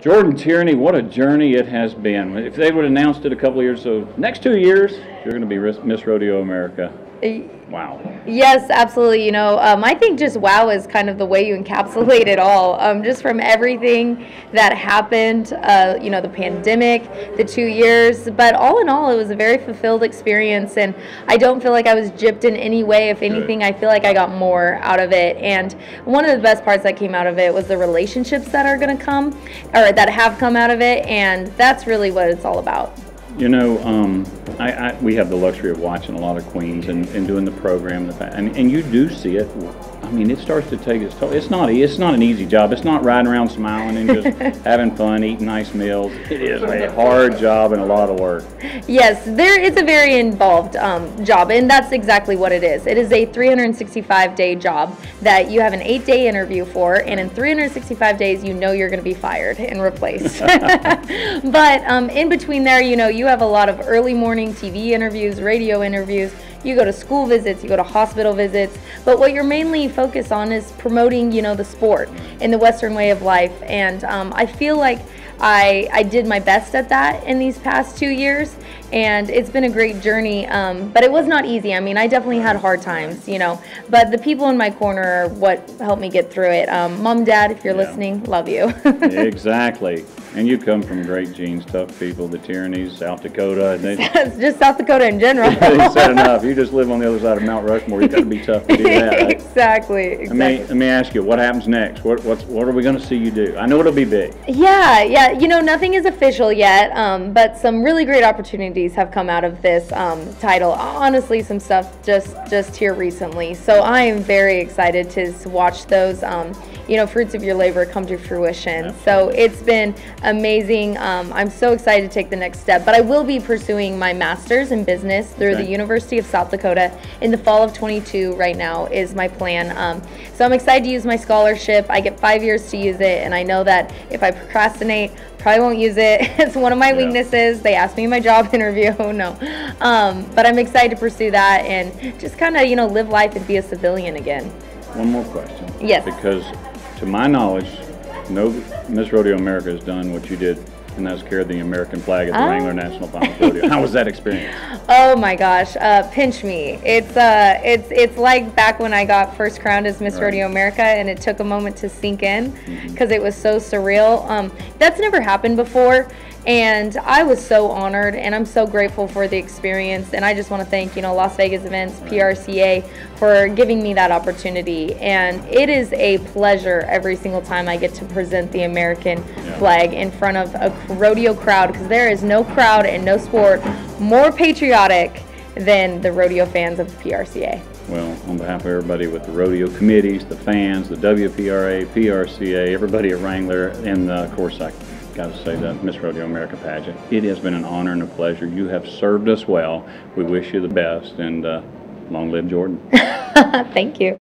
Jordan Tierney, what a journey it has been. If they would have announced it a couple years ago, next two years, you're going to be Miss Rodeo America. Wow. Yes, absolutely. You know, um, I think just wow is kind of the way you encapsulate it all. Um, just from everything that happened, uh, you know, the pandemic, the two years, but all in all, it was a very fulfilled experience. And I don't feel like I was gypped in any way. If anything, I feel like I got more out of it. And one of the best parts that came out of it was the relationships that are going to come or that have come out of it. And that's really what it's all about. You know, um, I, I, we have the luxury of watching a lot of queens and, and doing the program, and, and you do see it I mean, it starts to take its toll. It's not it's not an easy job. It's not riding around smiling and just having fun, eating nice meals. It is a hard job and a lot of work. Yes, there is a very involved um, job, and that's exactly what it is. It is a 365 day job that you have an eight day interview for, and in 365 days, you know you're going to be fired and replaced. but um, in between there, you know, you have a lot of early morning TV interviews, radio interviews you go to school visits, you go to hospital visits, but what you're mainly focused on is promoting, you know, the sport in the Western way of life. And um, I feel like I, I did my best at that in these past two years, and it's been a great journey. Um, but it was not easy. I mean, I definitely had hard times, you know. But the people in my corner are what helped me get through it. Um, Mom, Dad, if you're yeah. listening, love you. exactly. And you come from great genes, tough people, the Tierneys, South Dakota. They, just South Dakota in general. said enough. You just live on the other side of Mount Rushmore. You got to be tough to do that. Right? exactly. Exactly. Let me, let me ask you, what happens next? What what's what are we going to see you do? I know it'll be big. Yeah, yeah. You know, nothing is official yet, um, but some really great opportunities have come out of this um, title. Honestly, some stuff just just here recently. So I am very excited to watch those. Um, you know, fruits of your labor come to fruition. So it's been amazing. Um, I'm so excited to take the next step. But I will be pursuing my master's in business through okay. the University of South Dakota in the fall of 22. Right now is my plan. Um, so I'm excited to use my scholarship. I get five years to use it, and I know that if I procrastinate, probably won't use it. it's one of my yeah. weaknesses. They asked me in my job interview. Oh no, um, but I'm excited to pursue that and just kind of you know live life and be a civilian again. One more question. Yes. Because to my knowledge, no Miss Rodeo America has done what you did, and that's carried the American flag at the oh. Wrangler National Finals Rodeo. How was that experience? Oh my gosh, uh, pinch me! It's uh, it's it's like back when I got first crowned as Miss right. Rodeo America, and it took a moment to sink in because mm-hmm. it was so surreal. Um, that's never happened before and I was so honored and I'm so grateful for the experience. And I just want to thank, you know, Las Vegas Events, PRCA, for giving me that opportunity. And it is a pleasure every single time I get to present the American flag in front of a rodeo crowd because there is no crowd and no sport more patriotic than the rodeo fans of the PRCA. Well, on behalf of everybody with the rodeo committees, the fans, the WPRA, PRCA, everybody at Wrangler, and uh, of course, I got to say the Miss Rodeo America pageant. It has been an honor and a pleasure. You have served us well. We wish you the best, and uh, long live Jordan. Thank you.